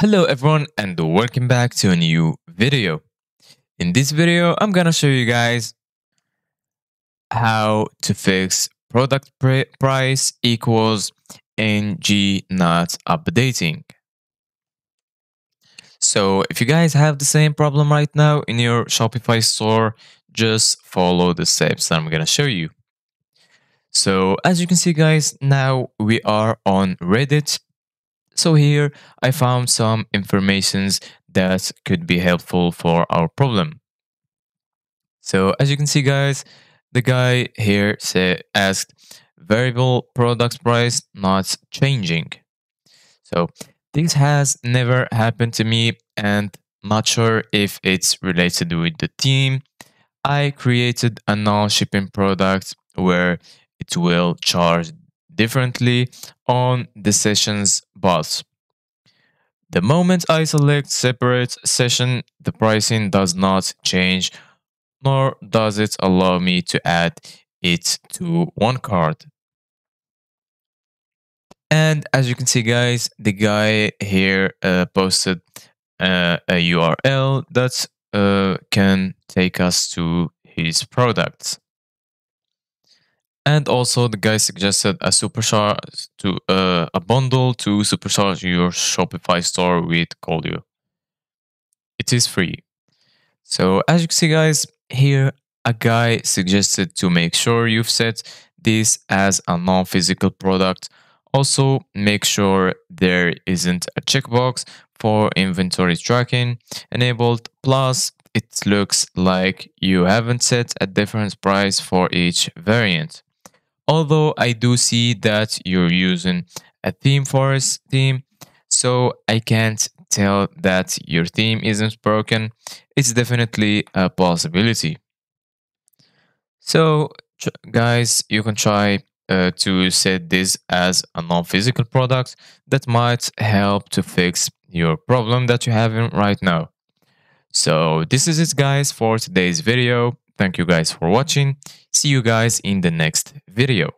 Hello everyone and welcome back to a new video. In this video, I'm gonna show you guys how to fix product price equals ng not updating. So if you guys have the same problem right now in your Shopify store, just follow the steps that I'm gonna show you. So as you can see guys, now we are on Reddit so here I found some informations that could be helpful for our problem. So as you can see guys, the guy here say, asked variable product price not changing. So this has never happened to me and not sure if it's related with the team. I created a non-shipping product where it will charge differently on the sessions bus. The moment I select separate session, the pricing does not change, nor does it allow me to add it to one card. And as you can see guys, the guy here uh, posted uh, a URL that uh, can take us to his products. And also, the guy suggested a supercharge to uh, a bundle to supercharge your Shopify store with Kolio. It is free. So as you can see, guys, here a guy suggested to make sure you've set this as a non-physical product. Also, make sure there isn't a checkbox for inventory tracking enabled. Plus, it looks like you haven't set a different price for each variant. Although I do see that you're using a ThemeForest theme, so I can't tell that your theme isn't broken. It's definitely a possibility. So guys, you can try uh, to set this as a non-physical product that might help to fix your problem that you're having right now. So this is it guys for today's video. Thank you guys for watching. See you guys in the next video.